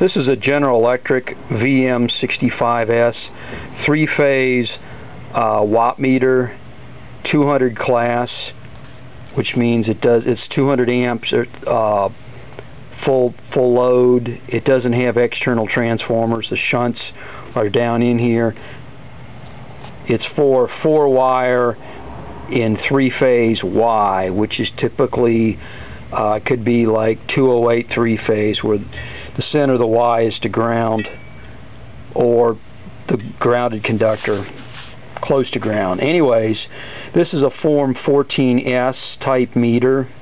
This is a General Electric VM65S three-phase uh, watt meter, 200 class, which means it does it's 200 amps uh, full full load. It doesn't have external transformers. The shunts are down in here. It's for four wire in three-phase Y, which is typically uh, could be like 208 three-phase where the center of the Y is to ground or the grounded conductor close to ground. Anyways, this is a Form 14S type meter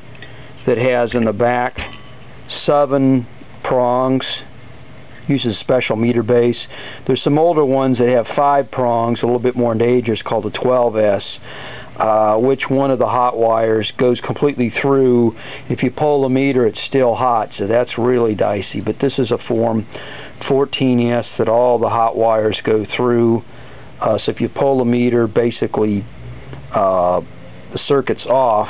that has in the back seven prongs uses a special meter base. There's some older ones that have five prongs, a little bit more dangerous, called a 12S uh, which one of the hot wires goes completely through. If you pull the meter, it's still hot, so that's really dicey. But this is a form 14S that all the hot wires go through. Uh, so if you pull the meter, basically uh, the circuit's off.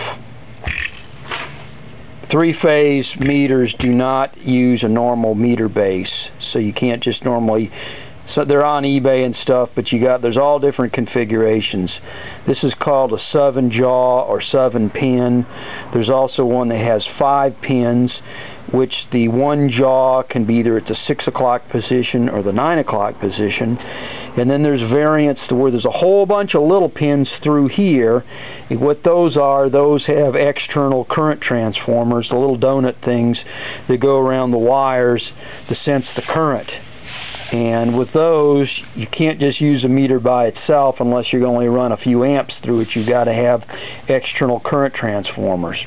Three-phase meters do not use a normal meter base, so you can't just normally they're on eBay and stuff, but you got there's all different configurations. This is called a seven jaw or seven pin. There's also one that has five pins, which the one jaw can be either at the six o'clock position or the nine o'clock position. And then there's variants to where there's a whole bunch of little pins through here. And what those are, those have external current transformers, the little donut things that go around the wires to sense the current. And with those, you can't just use a meter by itself unless you're going to run a few amps through it. You've got to have external current transformers.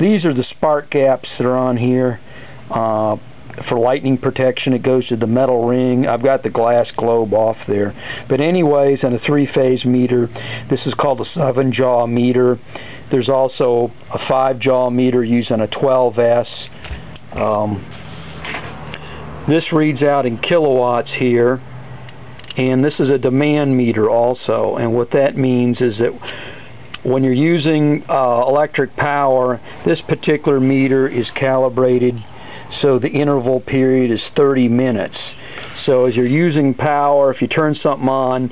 These are the spark gaps that are on here. Uh, for lightning protection, it goes to the metal ring. I've got the glass globe off there. But anyways, on a three-phase meter, this is called a seven-jaw meter. There's also a five-jaw meter using a 12S. Um, this reads out in kilowatts here, and this is a demand meter also. And what that means is that when you're using uh, electric power, this particular meter is calibrated so the interval period is 30 minutes. So as you're using power, if you turn something on,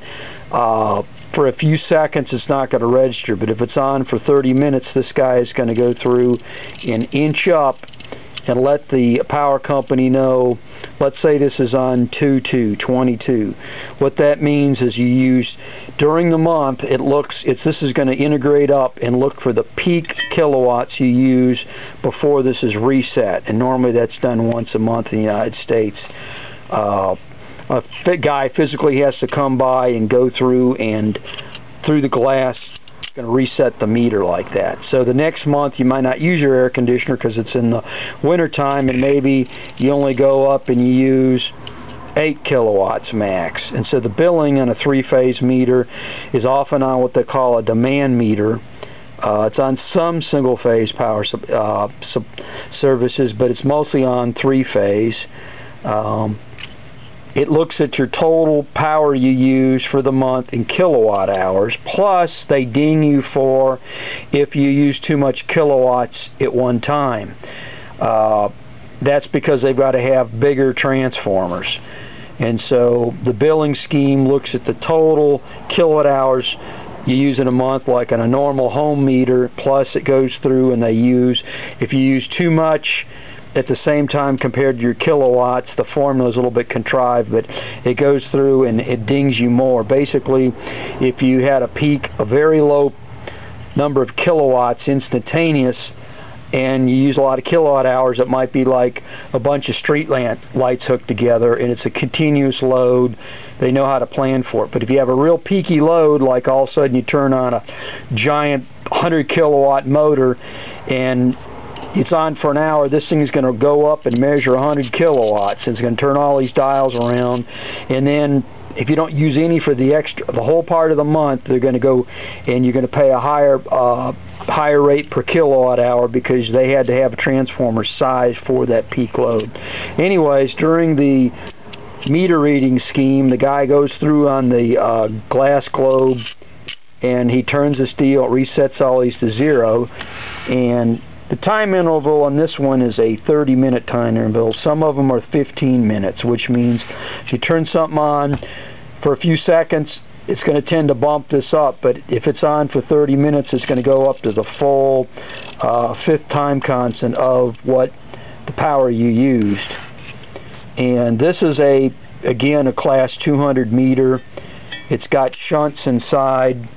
uh, for a few seconds it's not going to register, but if it's on for 30 minutes, this guy is going to go through and inch up and let the power company know let's say this is on 2222 what that means is you use during the month it looks it's this is going to integrate up and look for the peak kilowatts you use before this is reset. And normally that's done once a month in the United States. Uh, a guy physically has to come by and go through and through the glass going to reset the meter like that. So the next month you might not use your air conditioner because it's in the winter time and maybe you only go up and you use 8 kilowatts max. And so the billing on a three-phase meter is often on what they call a demand meter. Uh, it's on some single-phase power uh, services, but it's mostly on three-phase. Um, it looks at your total power you use for the month in kilowatt hours, plus they ding you for if you use too much kilowatts at one time. Uh, that's because they've got to have bigger transformers. And so the billing scheme looks at the total kilowatt hours you use in a month like on a normal home meter, plus it goes through and they use, if you use too much, at the same time compared to your kilowatts the formula is a little bit contrived but it goes through and it dings you more. Basically if you had a peak a very low number of kilowatts instantaneous and you use a lot of kilowatt hours it might be like a bunch of street lamp lights hooked together and it's a continuous load. They know how to plan for it. But if you have a real peaky load like all of a sudden you turn on a giant 100 kilowatt motor and it's on for an hour, this thing is going to go up and measure 100 kilowatts. It's going to turn all these dials around, and then if you don't use any for the extra, the whole part of the month, they're going to go, and you're going to pay a higher, uh, higher rate per kilowatt hour because they had to have a transformer size for that peak load. Anyways, during the meter reading scheme, the guy goes through on the uh, glass globe, and he turns the steel, resets all these to zero, and the time interval on this one is a 30 minute time interval. Some of them are 15 minutes, which means if you turn something on for a few seconds, it's going to tend to bump this up. But if it's on for 30 minutes, it's going to go up to the full uh, fifth time constant of what the power you used. And this is a, again, a class 200 meter. It's got shunts inside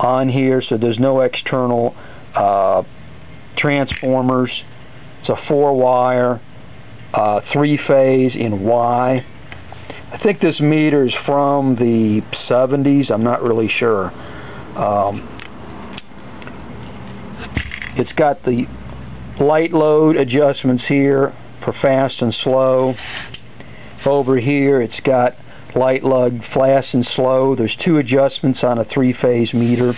on here, so there's no external uh, transformers. It's a four wire, uh, three phase in Y. I think this meter is from the 70s. I'm not really sure. Um, it's got the light load adjustments here for fast and slow. Over here it's got light load fast and slow. There's two adjustments on a three-phase meter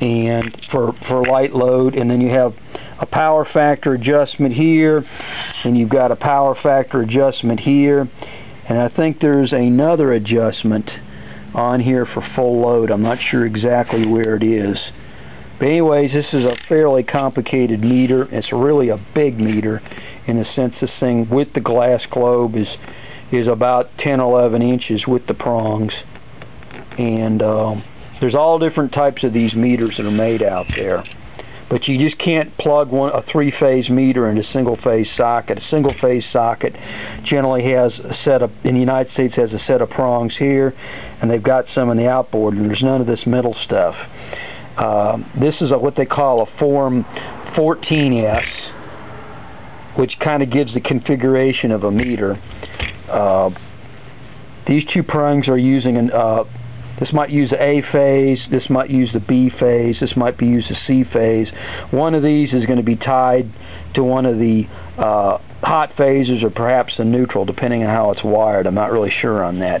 and for for light load and then you have a power factor adjustment here and you've got a power factor adjustment here. And I think there's another adjustment on here for full load. I'm not sure exactly where it is. But anyways this is a fairly complicated meter. It's really a big meter in a sense. This thing with the glass globe is is about 10 11 inches with the prongs. And um, there's all different types of these meters that are made out there. But you just can't plug one a three-phase meter into a single-phase socket. A single-phase socket generally has a set of, in the United States, has a set of prongs here, and they've got some in the outboard, and there's none of this middle stuff. Uh, this is a, what they call a Form 14S, which kind of gives the configuration of a meter. Uh, these two prongs are using an, uh, this might use the A phase, this might use the B phase, this might be used the C phase. One of these is going to be tied to one of the uh, hot phases or perhaps the neutral, depending on how it's wired. I'm not really sure on that.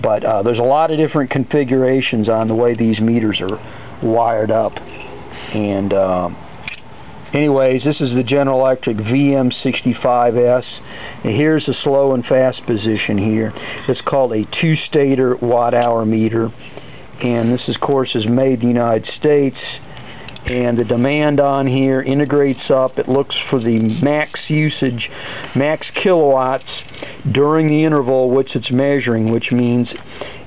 But uh, there's a lot of different configurations on the way these meters are wired up. And uh, anyways, this is the General Electric VM65S. Here's the slow and fast position here. It's called a two-stator watt-hour meter. And this, of course, is made in the United States. And the demand on here integrates up. It looks for the max usage, max kilowatts during the interval which it's measuring, which means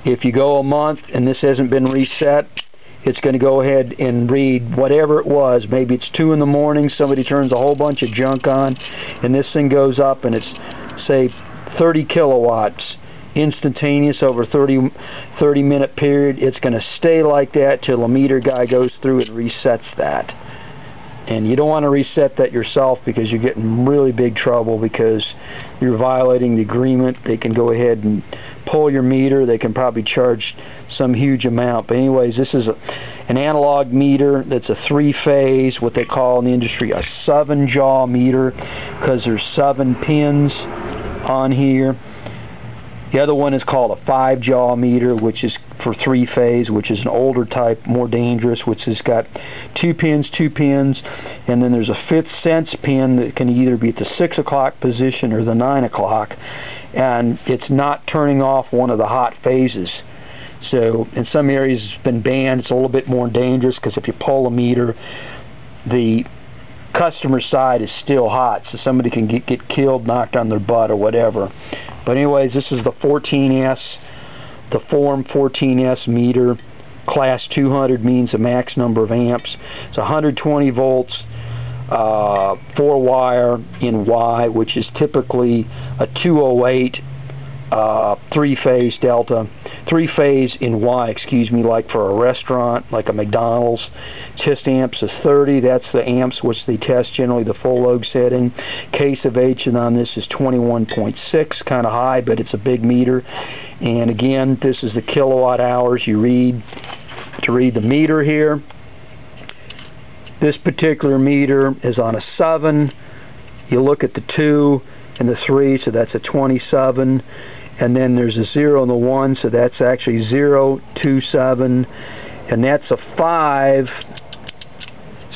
if you go a month and this hasn't been reset, it's going to go ahead and read whatever it was. Maybe it's 2 in the morning, somebody turns a whole bunch of junk on, and this thing goes up and it's, say, 30 kilowatts instantaneous over 30, 30 minute period. It's going to stay like that till a meter guy goes through and resets that. And you don't want to reset that yourself because you get in really big trouble because you're violating the agreement. They can go ahead and pull your meter. They can probably charge some huge amount. But anyways, this is a, an analog meter that's a three-phase, what they call in the industry a seven-jaw meter, because there's seven pins on here. The other one is called a five-jaw meter, which is for three-phase, which is an older type, more dangerous, which has got two pins, two pins, and then there's a fifth sense pin that can either be at the 6 o'clock position or the 9 o'clock, and it's not turning off one of the hot phases. So in some areas it's been banned. It's a little bit more dangerous because if you pull a meter, the customer side is still hot, so somebody can get, get killed, knocked on their butt, or whatever. But anyways, this is the 14S, the Form 14S meter. Class 200 means the max number of amps. It's 120 volts, uh, four wire in Y, which is typically a 208 uh, three-phase delta, three-phase in Y, excuse me, like for a restaurant, like a McDonald's. Test amps is 30. That's the amps which they test generally the full load setting. K sub h and on this is 21.6, kind of high, but it's a big meter. And again, this is the kilowatt hours you read to read the meter here. This particular meter is on a 7. You look at the 2 and the 3, so that's a 27 and then there's a 0 and the 1, so that's actually 0, 2, 7, and that's a 5,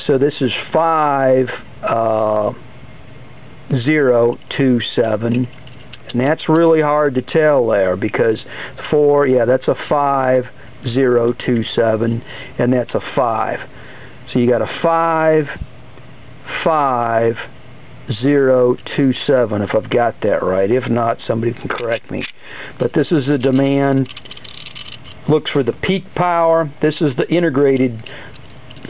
so this is 5, uh, 0, 2, 7, and that's really hard to tell there because 4, yeah, that's a 5, 0, 2, 7, and that's a 5. So you got a five 5, 5027 if I've got that right. If not, somebody can correct me. But this is the demand. Looks for the peak power. This is the integrated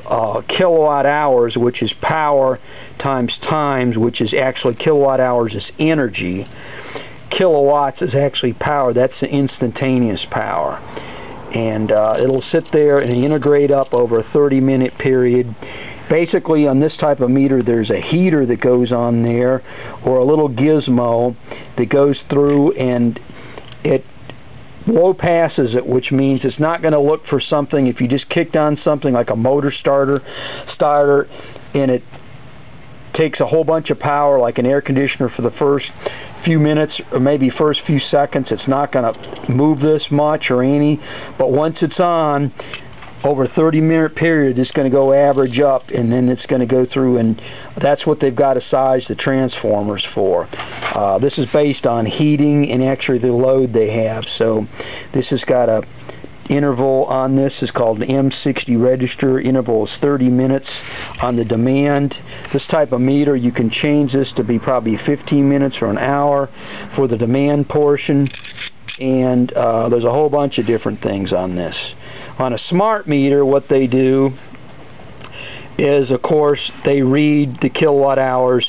uh, kilowatt hours, which is power times times, which is actually kilowatt hours is energy. Kilowatts is actually power. That's the instantaneous power. And uh, it'll sit there and integrate up over a 30 minute period basically on this type of meter there's a heater that goes on there or a little gizmo that goes through and it low passes it which means it's not going to look for something. If you just kicked on something like a motor starter starter and it takes a whole bunch of power like an air conditioner for the first few minutes or maybe first few seconds it's not going to move this much or any. But once it's on over a 30 minute period it's going to go average up and then it's going to go through and that's what they've got to size the transformers for. Uh, this is based on heating and actually the load they have so this has got a interval on this is called an M60 register. Interval is 30 minutes on the demand. This type of meter, you can change this to be probably 15 minutes or an hour for the demand portion. And uh, there's a whole bunch of different things on this. On a smart meter, what they do is, of course, they read the kilowatt hours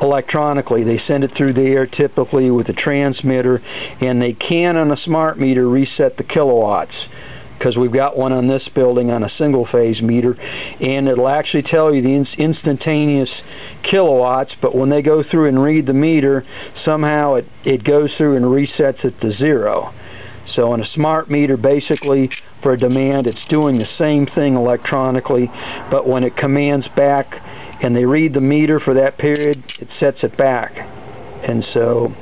electronically. They send it through the air typically with a transmitter, and they can on a smart meter reset the kilowatts because we've got one on this building on a single phase meter and it'll actually tell you the in instantaneous kilowatts but when they go through and read the meter somehow it, it goes through and resets it to zero so in a smart meter basically for a demand. It's doing the same thing electronically, but when it commands back and they read the meter for that period, it sets it back. And so